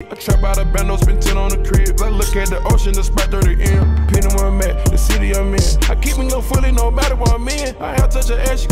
I trap out a bando, spend 10 on the crib. I look at the ocean, the spot 30 M. Pinning where I'm at, the city I'm in. I keep me no fully, no matter where I'm in. I have touch a ass.